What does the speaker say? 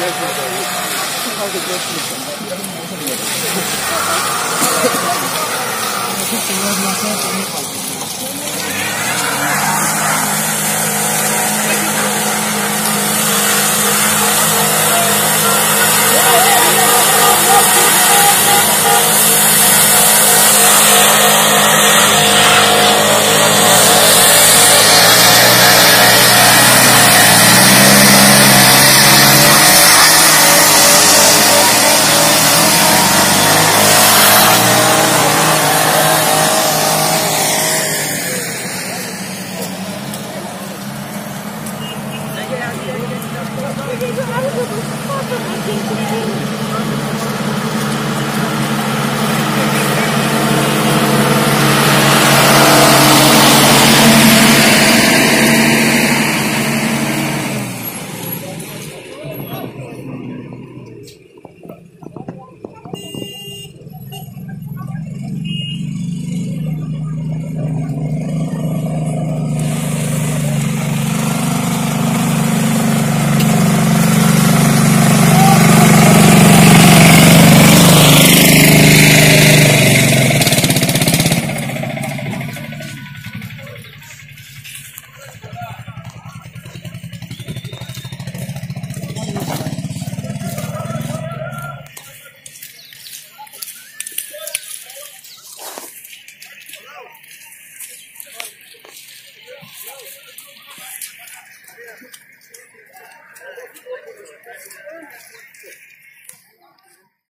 这主要是先给你好。Thank you.